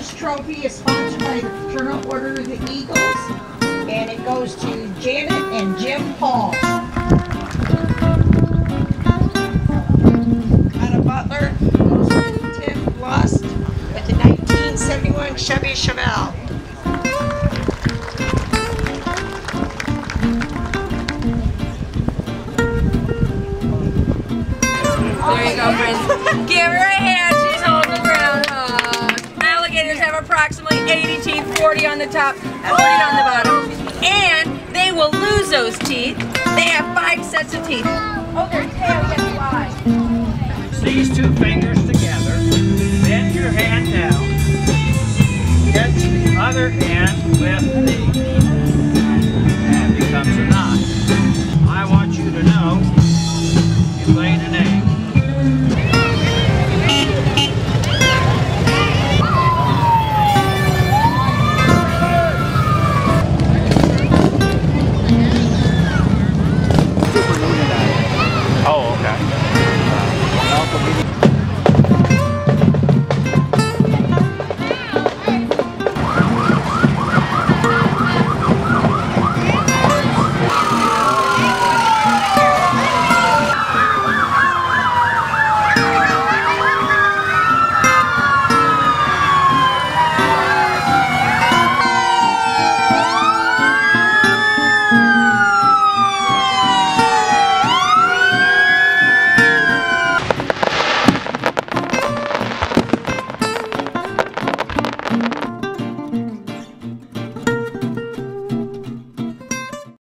Our trophy is sponsored by the Fraternal Order of the Eagles, and it goes to Janet and Jim Paul. Anna Butler goes to Tim Lust with the 1971 Chevy Chevelle. There you go, friends. Give her a hand approximately 80 teeth, 40 on the top and 40 on the bottom. And they will lose those teeth. They have five sets of teeth. Oh, their tail gets wide. These two fingers together. Bend your hand down. Catch the other hand with the and becomes a knot. I want you to know you laid an egg. comida.